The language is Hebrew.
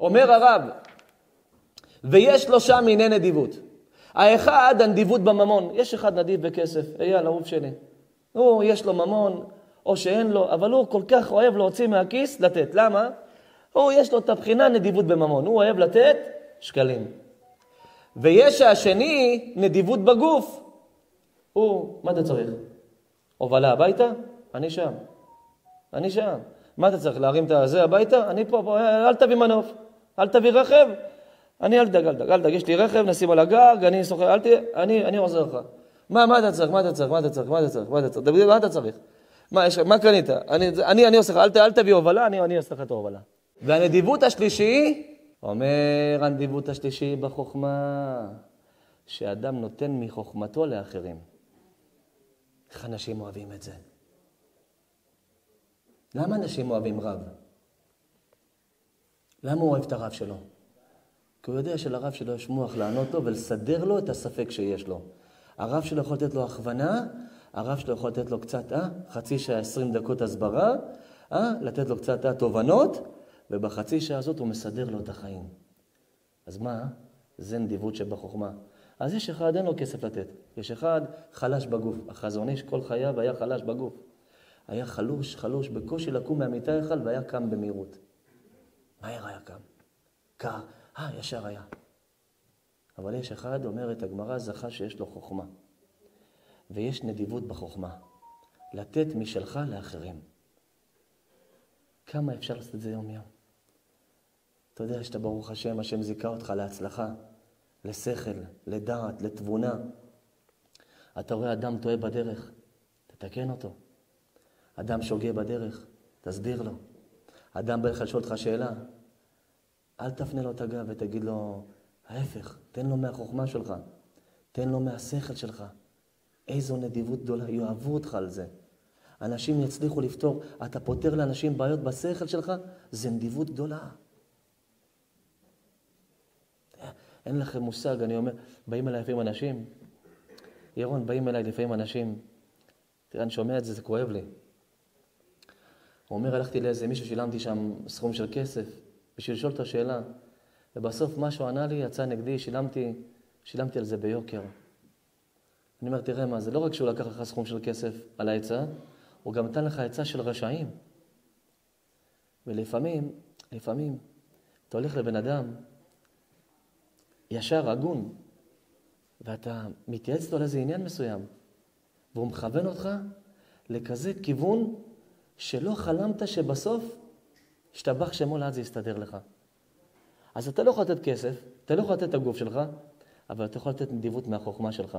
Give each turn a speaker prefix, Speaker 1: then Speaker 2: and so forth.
Speaker 1: אומר הרב, ויש שלושה מיני נדיבות. האחד, הנדיבות בממון. יש אחד נדיב בכסף, אייל, אהוב שלי. הוא, יש לו ממון, או שאין לו, אבל הוא כל כך אוהב להוציא מהכיס, לתת. למה? הוא, יש לו את הבחינה נדיבות בממון. הוא אוהב לתת שקלים. ויש השני, נדיבות בגוף. הוא, מה אתה צריך? הובלה הביתה? אני שם. אני שם. מה אתה צריך, להרים את הזה הביתה? אני פה, פה, אל תביא מנוף, אל תביא רכב. אני, אל תדאג, אל תדאג, אל תדאג, יש לי רכב, נשים על הגג, אני סוחר, אל תהיה, אני, אני עוזר לך. מה, מה אתה צריך, מה אתה צריך, מה אתה צריך, מה אתה צריך, מה אתה צריך, מה אתה צריך? מה, יש, מה קנית? אני, אני, אני עושה לך, אל, אל תביא הובלה, אני, אני אעשה לך את ההובלה. והנדיבות השלישי, אומר הנדיבות השלישי בחוכמה, שאדם נותן מחוכמתו לאחרים. איך אנשים אוהבים את זה? למה אנשים אוהבים רב? למה הוא אוהב את הרב שלו? כי הוא יודע שלרב שלו יש מוח לענות לו ולסדר לו את הספק שיש לו. הרב שלו יכול לתת לו הכוונה, הרב שלו יכול לתת לו קצת, אה, חצי שעה, עשרים דקות הסברה, אה, לתת לו קצת, אה, תובנות, ובחצי שעה הזאת הוא מסדר לו את החיים. אז מה? זה נדיבות שבחוכמה. אז יש אחד, אין לו כסף לתת. יש אחד חלש בגוף. החזון איש כל חייו היה חלש בגוף. היה חלוש, חלוש, בקושי לקום מהמיטה יכל והיה קם במהירות. מהר היה קם. קר, אה, ישר היה. אבל יש אחד, אומרת הגמרא, זכה שיש לו חוכמה. ויש נדיבות בחוכמה. לתת משלך לאחרים. כמה אפשר לעשות את זה יום-יום? אתה יודע שאתה ברוך השם, השם זיכה אותך להצלחה, לשכל, לדעת, לתבונה. אתה רואה אדם טועה בדרך, תתקן אותו. אדם שוגה בדרך, תסביר לו. אדם בא לך לשאול אותך שאלה, אל תפנה לו את הגב ותגיד לו, ההפך, תן לו מהחוכמה שלך, תן לו מהשכל שלך. איזו נדיבות גדולה, יאהבו אותך על זה. אנשים יצליחו לפתור, אתה פותר לאנשים בעיות בשכל שלך, זה נדיבות גדולה. אין לכם מושג, אני אומר, באים אליי לפעמים אנשים, ירון, באים אליי לפעמים אנשים, תראה, אני שומע את זה, זה כואב לי. הוא אומר, הלכתי לאיזה מישהו, שילמתי שם סכום של כסף, בשביל לשאול את השאלה, ובסוף מה שהוא ענה לי יצא נגדי, שילמתי, שילמתי על זה ביוקר. אני אומר, תראה מה, זה לא רק שהוא לקח לך סכום של כסף על העצה, הוא גם נתן לך עצה של רשעים. ולפעמים, לפעמים, אתה הולך לבן אדם ישר, הגון, ואתה מתייעץ איתו על איזה עניין מסוים, והוא מכוון אותך לכזה כיוון שלא חלמת שבסוף ישתבח שמו לעד זה יסתדר לך. אז אתה לא יכול לתת כסף, אתה לא יכול לתת את הגוף שלך, אבל אתה יכול לתת נדיבות מהחוכמה שלך.